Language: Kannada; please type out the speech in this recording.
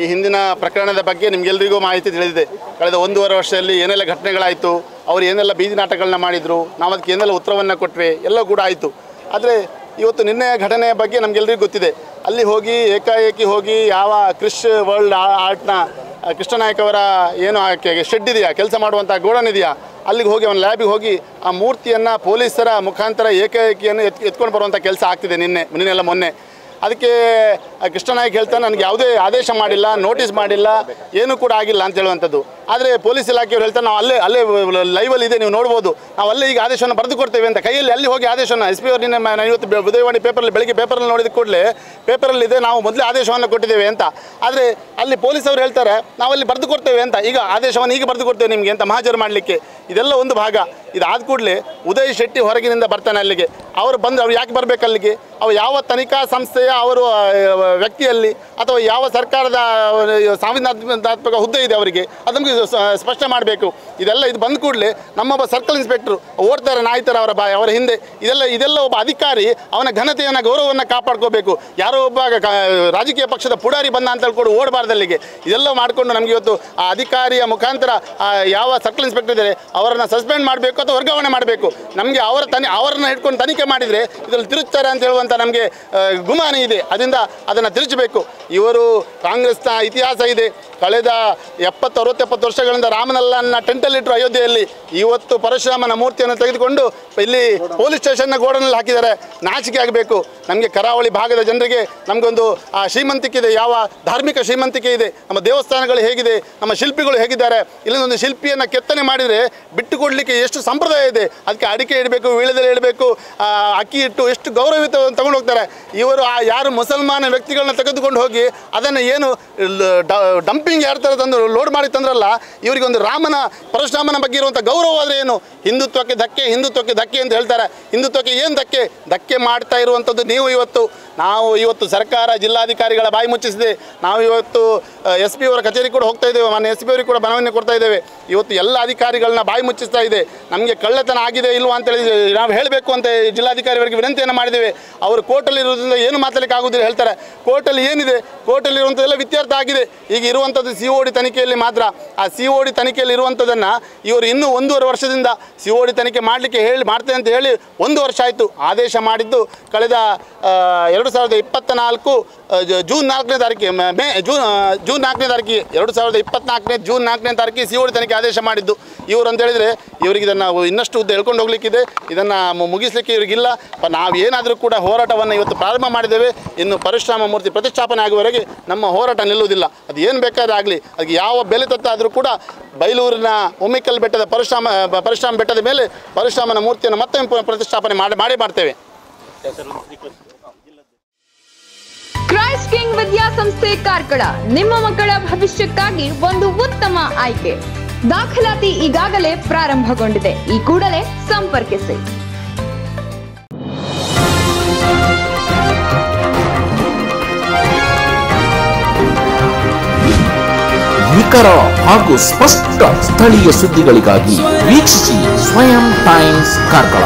ಈ ಹಿಂದಿನ ಪ್ರಕರಣದ ಬಗ್ಗೆ ನಿಮಗೆಲ್ಲರಿಗೂ ಮಾಹಿತಿ ತಿಳಿದಿದೆ. ಕಳೆದ ಒಂದೂವರೆ ವರ್ಷದಲ್ಲಿ ಏನೆಲ್ಲ ಘಟನೆಗಳಾಯಿತು, ಅವರು ಏನೆಲ್ಲ ಬೀದಿ ನಾಟಕಗಳನ್ನ ಮಾಡಿದರು, ನಾವು ಅದಕ್ಕೆ ಏನೆಲ್ಲ ಉತ್ತರವನ್ನು ಕೊಟ್ಟರೆ ಎಲ್ಲ ಕೂಡ ಆಯಿತು. ಆದರೆ ಇವತ್ತು ನಿನ್ನೆ ಘಟನೆಯ ಬಗ್ಗೆ ನಮಗೆಲ್ಲರಿಗೂ ಗೊತ್ತಿದೆ. ಅಲ್ಲಿ ಹೋಗಿ, ಏಕಾಏಕಿ ಹೋಗಿ ಯಾವ ಕ್ರಿಶ್ ವರ್ಲ್ಡ್ ಆರ್ಟ್ನ ಕೃಷ್ಣನಾಯಕ್ ಅವರ ಏನು ಶೆಡ್ ಇದೆಯಾ, ಕೆಲಸ ಮಾಡುವಂಥ ಗೋಡನ್ ಇದೆಯಾ, ಅಲ್ಲಿಗೆ ಹೋಗಿ ಅವನ ಲ್ಯಾಬಿಗೆ ಹೋಗಿ ಆ ಮೂರ್ತಿಯನ್ನು ಪೊಲೀಸರ ಮುಖಾಂತರ ಏಕಾಏಕಿಯನ್ನು ಎತ್ ಎತ್ಕೊಂಡು ಬರುವಂಥ ಕೆಲಸ ಆಗ್ತಿದೆ ನಿನ್ನೆ, ನಿನ್ನೆಲ್ಲ ಮೊನ್ನೆ. ಅದಕ್ಕೆ ಆ ಕೃಷ್ಣನಾಯಕ್ ಹೇಳ್ತಾನೆ, ನನಗೆ ಯಾವುದೇ ಆದೇಶ ಮಾಡಿಲ್ಲ ನೋಟಿಸ್ ಮಾಡಿಲ್ಲ, ಏನೂ ಕೂಡ ಆಗಿಲ್ಲ ಅಂತ ಹೇಳುವಂಥದ್ದು. ಆದರೆ ಪೊಲೀಸ್ ಇಲಾಖೆಯವರು ಹೇಳ್ತಾರೆ, ನಾವು ಅಲ್ಲೇ ಅಲ್ಲೇ ಲೈವಲ್ಲಿ ಇದೆ, ನೀವು ನೋಡ್ಬೋದು. ನಾವು ಅಲ್ಲೇ ಈಗ ಆದೇಶವನ್ನು ಬರೆದು ಕೊಡ್ತೇವೆ ಅಂತ. ಕೈಯಲ್ಲಿ ಅಲ್ಲಿ ಹೋಗಿ ಆದೇಶವನ್ನು ಎಸ್ ಪಿ ಅವರು ನಿನ್ನೆ ನಾನು ಇವತ್ತು ಉದಯವಾಣಿ ಪೇಪರಲ್ಲಿ ಬೆಳಗ್ಗೆ ಪೇಪರಲ್ಲಿ ನೋಡಿದ ಕೂಡಲೇ ಪೇಪರಲ್ಲಿ ಇದೆ, ನಾವು ಮೊದಲೇ ಆದೇಶವನ್ನು ಕೊಟ್ಟಿದ್ದೇವೆ ಅಂತ. ಆದರೆ ಅಲ್ಲಿ ಪೊಲೀಸ್ ಅವರು ಹೇಳ್ತಾರೆ, ನಾವು ಅಲ್ಲಿ ಬರೆದು ಕೊಡ್ತೇವೆ ಅಂತ. ಈಗ ಆದೇಶವನ್ನು ಈಗ ಬರೆದು ಕೊಡ್ತೇವೆ ನಿಮಗೆ ಅಂತ ಮಹಾಜರು ಮಾಡಲಿಕ್ಕೆ. ಇದೆಲ್ಲ ಒಂದು ಭಾಗ. ಇದಾದ ಕೂಡಲೇ ಉದಯ್ ಶೆಟ್ಟಿ ಹೊರಗಿನಿಂದ ಬರ್ತಾನೆ ಅಲ್ಲಿಗೆ. ಅವರು ಬಂದು ಅವ್ರು ಯಾಕೆ ಬರಬೇಕು ಅಲ್ಲಿಗೆ? ಅವು ಯಾವ ತನಿಖಾ ಸಂಸ್ಥೆಯ ಅವರು ವ್ಯಕ್ತಿಯಲ್ಲಿ ಅಥವಾ ಯಾವ ಸರ್ಕಾರದ ಸಂವಿಧಾನಾತ್ಮಕ ಹುದ್ದೆ ಇದೆ ಅವರಿಗೆ? ಅದು ಸ- ಸ್ಪಷ್ಟ ಮಾಡಬೇಕು. ಇದೆಲ್ಲ ಇದು ಬಂದ ಕೂಡಲೇ ನಮ್ಮೊಬ್ಬ ಸರ್ಕಲ್ ಇನ್ಸ್ಪೆಕ್ಟ್ರು ಓಡ್ತಾರೆ ನಾಯ್ತಾರೆ ಅವರ ಬಾ ಅವರ ಹಿಂದೆ. ಇದೆಲ್ಲ ಇದೆಲ್ಲ ಒಬ್ಬ ಅಧಿಕಾರಿ ಅವನ ಘನತೆಯನ್ನು, ಗೌರವವನ್ನು ಕಾಪಾಡ್ಕೋಬೇಕು. ಯಾರೋ ಒಬ್ಬ ರಾಜಕೀಯ ಪಕ್ಷದ ಪುಡಾರಿ ಬಂದ ಅಂತ ಹೇಳ್ಕೊಂಡು ಓಡಬಾರ್ದಲ್ಲಿಗೆ. ಇದೆಲ್ಲ ಮಾಡಿಕೊಂಡು ನಮಗೆ ಇವತ್ತು ಆ ಅಧಿಕಾರಿಯ ಮುಖಾಂತರ ಯಾವ ಸರ್ಕಲ್ ಇನ್ಸ್ಪೆಕ್ಟರ್ ಇದ್ದಾರೆ, ಅವರನ್ನು ಸಸ್ಪೆಂಡ್ ಮಾಡಬೇಕು ಅಥವಾ ವರ್ಗಾವಣೆ ಮಾಡಬೇಕು. ನಮಗೆ ಅವರ ತನಿ, ಅವರನ್ನು ಹಿಡ್ಕೊಂಡು ತನಿಖೆ ಮಾಡಿದರೆ ಇದರಲ್ಲಿ ತಿರುಚ್ತಾರೆ ಅಂತ ಹೇಳುವಂಥ ನಮಗೆ ಗುಮಾನಿ ಇದೆ. ಅದರಿಂದ ಅದನ್ನು ತಿರುಚಬೇಕು. ಇವರು ಕಾಂಗ್ರೆಸ್ನ ಇತಿಹಾಸ ಇದೆ. ಕಳೆದ ಎಪ್ಪತ್ತು ಅರವತ್ತೆಪ್ಪತ್ತು ವರ್ಷಗಳಿಂದ ರಾಮನಲ್ಲನ್ನ ಟೆಂಟಲ್ಲಿಟ್ಟರು ಅಯೋಧ್ಯೆಯಲ್ಲಿ ಇವತ್ತು ಪರಶುರಾಮನ ಮೂರ್ತಿಯನ್ನು ತೆಗೆದುಕೊಂಡು ಇಲ್ಲಿ ಪೊಲೀಸ್ ಸ್ಟೇಷನ್ನ ಗೋಡನಲ್ಲಿ ಹಾಕಿದ್ದಾರೆ. ನಾಚಿಕೆ ಆಗಬೇಕು. ನಮಗೆ ಕರಾವಳಿ ಭಾಗದ ಜನರಿಗೆ ನಮಗೊಂದು, ಆ ಶ್ರೀಮಂತಿಕೆ ಇದೆ ಯಾವ ಧಾರ್ಮಿಕ ಶ್ರೀಮಂತಿಕೆ ಇದೆ, ನಮ್ಮ ದೇವಸ್ಥಾನಗಳು ಹೇಗಿದೆ, ನಮ್ಮ ಶಿಲ್ಪಿಗಳು ಹೇಗಿದ್ದಾರೆ ಇಲ್ಲೊಂದು ಶಿಲ್ಪಿಯನ್ನು ಕೆತ್ತನೆ ಮಾಡಿದರೆ ಬಿಟ್ಟುಕೊಡಲಿಕ್ಕೆ ಎಷ್ಟು ಸಂಪ್ರದಾಯ ಇದೆ, ಅದಕ್ಕೆ ಅಡಿಕೆ ಇಡಬೇಕು ವೀಳದಲ್ಲಿ ಇಡಬೇಕು ಅಕ್ಕಿ ಇಟ್ಟು ಎಷ್ಟು ಗೌರವಿತ ತಗೊಂಡು ಹೋಗ್ತಾರೆ. ಇವರು ಆ ಯಾರು ಮುಸಲ್ಮಾನ ವ್ಯಕ್ತಿಗಳನ್ನ ತೆಗೆದುಕೊಂಡು ಹೋಗಿ ಅದನ್ನು ಏನು ಡಂಪಿಂಗ್ ಯಾರ ಥರ ತಂದ್ರು ಲೋಡ್ ಮಾಡಿ ತಂದ್ರಲ್ಲ ಇವರಿಗೆ ಒಂದು ರಾಮನ, ಪರಶುರಾಮನ ಬಗ್ಗೆ ಇರುವಂಥ ಗೌರವ ಆದರೆ ಏನು? ಹಿಂದುತ್ವಕ್ಕೆ ಧಕ್ಕೆ ಹಿಂದುತ್ವಕ್ಕೆ ಧಕ್ಕೆ ಅಂತ ಹೇಳ್ತಾರೆ. ಹಿಂದುತ್ವಕ್ಕೆ ಏನು ಧಕ್ಕೆ? ಧಕ್ಕೆ ಮಾಡ್ತಾ ಇರುವಂಥದ್ದು ನೀವು ಇವತ್ತು. ನಾವು ಇವತ್ತು ಸರ್ಕಾರ, ಜಿಲ್ಲಾಧಿಕಾರಿಗಳ ಬಾಯಿ ಮುಚ್ಚಿಸಿದೆ. ನಾವು ಇವತ್ತು ಎಸ್ ಪಿ ಅವರ ಕಚೇರಿ ಕೂಡ ಹೋಗ್ತಾ ಇದ್ದೇವೆ. ಮಾನ್ಯ ಎಸ್ ಪಿ ಅವರಿಗೆ ಕೂಡ ಮನವಿಯನ್ನು ಕೊಡ್ತಾ ಇದ್ದೇವೆ. ಇವತ್ತು ಎಲ್ಲ ಅಧಿಕಾರಿಗಳನ್ನ ಬಾಯಿ ಮುಚ್ಚಿಸ್ತಾ ಇದೆ. ನಮಗೆ ಕಳ್ಳತನ ಆಗಿದೆ ಇಲ್ವಾ ಅಂತೇಳಿ ನಾವು ಹೇಳಬೇಕು ಅಂತ ಜಿಲ್ಲಾಧಿಕಾರಿವರಿಗೆ ವಿನಂತಿಯನ್ನು ಮಾಡಿದ್ದೇವೆ. ಅವರು ಕೋರ್ಟಲ್ಲಿ ಇರೋದ್ರಿಂದ ಏನು ಮಾತಾಡಲಿಕ್ಕೆ ಆಗೋದಿಲ್ಲ ಹೇಳ್ತಾರೆ. ಕೋರ್ಟಲ್ಲಿ ಏನಿದೆ? ಕೋರ್ಟಲ್ಲಿ ಇರುವಂಥದ್ದೆಲ್ಲ ವ್ಯತ್ಯರ್ಥ ಆಗಿದೆ. ಈಗ ಇರುವಂಥದ್ದು ಸಿ ಡಿ ತನಿಖೆಯಲ್ಲಿ ಮಾತ್ರ. ಆ ಸಿ ಒ ಡಿ ತನಿಖೆಯಲ್ಲಿ ಇರುವಂಥದ್ದನ್ನು ಇವರು ಇನ್ನೂ ಒಂದೂವರೆ ವರ್ಷದಿಂದ ಸಿ ಒ ಡಿ ತನಿಖೆ ಮಾಡಲಿಕ್ಕೆ ಹೇಳಿ ಮಾಡ್ತೇನೆ ಅಂತ ಹೇಳಿ ಒಂದು ವರ್ಷ ಆಯಿತು. ಆದೇಶ ಮಾಡಿದ್ದು ಕಳೆದ ಎರಡು ಸಾವಿರದ ಇಪ್ಪತ್ತ ನಾಲ್ಕು ಜೂನ್ ನಾಲ್ಕನೇ ತಾರೀಕಿಗೆ, ಮೇ, ಜೂನ್ ಜೂನ್ ನಾಲ್ಕನೇ ತಾರೀಕಿಗೆ, ಎರಡು ಸಾವಿರದ ಇಪ್ಪತ್ನಾಲ್ಕನೇ, ಜೂನ್ ನಾಲ್ಕನೇ ತಾರೀಕಿಗೆ ಸಿ ಒ ತನಿಖೆ ಆದೇಶ ಮಾಡಿದ್ದು. ಇವರು ಅಂತ ಹೇಳಿದರೆ ಇವರಿಗೆ ಇದನ್ನು ಇನ್ನಷ್ಟು ಉದ್ದ ಹೇಳ್ಕೊಂಡು ಹೋಗ್ಲಿಕ್ಕಿದೆ. ಇದನ್ನು ಮುಗಿಸ್ಲಿಕ್ಕೆ ಇವರಿಗಿಲ್ಲ. ನಾವು ಏನಾದರೂ ಕೂಡ ಹೋರಾಟವನ್ನು ಇವತ್ತು ಪ್ರಾರಂಭ ಮಾಡಿದ್ದೇವೆ. ಇನ್ನು ಪರಶುರಾಮ ಮೂರ್ತಿ ಪ್ರತಿಷ್ಠಾಪನೆ ಆಗುವವರೆಗೆ ನಮ್ಮ ಹೋರಾಟ ನಿಲ್ಲುವುದಿಲ್ಲ. ಅದು ಏನು ಬೇಕಾದ್ರೆ ಆಗಲಿ. ಅದಕ್ಕೆ ಯಾವ ಬೆಲೆ ತತ್ತಾದರೂ ಕೂಡ ಬೈಲೂರಿನ ಒಮ್ಮಿಕಲ್ ಬೆಟ್ಟದ ಪರಶುರಾಮ ಪರಶುರಾಮ ಬೆಟ್ಟದ ಮೇಲೆ ಪರಶುರಾಮನ ಮೂರ್ತಿಯನ್ನು ಮತ್ತೊಮ್ಮೆ ಪ್ರತಿಷ್ಠಾಪನೆ ಮಾಡಿ, ಮಾಡೇ ಮಾಡ್ತೇವೆ. ಕ್ರೈಸ್ಟ್ ಕಿಂಗ್ ವಿದ್ಯಾಸಂಸ್ಥೆ ಕಾರ್ಕಳ. ನಿಮ್ಮ ಮಕ್ಕಳ ಭವಿಷ್ಯಕ್ಕಾಗಿ ಒಂದು ಉತ್ತಮ ಆಯ್ಕೆ. ದಾಖಲಾತಿ ಈಗಾಗಲೇ ಪ್ರಾರಂಭಗೊಂಡಿದೆ. ಈ ಕೂಡಲೇ ಸಂಪರ್ಕಿಸಿ. ನಿಖರ ಹಾಗೂ ಸ್ಪಷ್ಟ ಸ್ಥಳೀಯ ಸುದ್ದಿಗಳಿಗಾಗಿ ವೀಕ್ಷಿಸಿ ಸ್ವಯಂ ಟೈಮ್ಸ್ ಕಾರ್ಕಳ.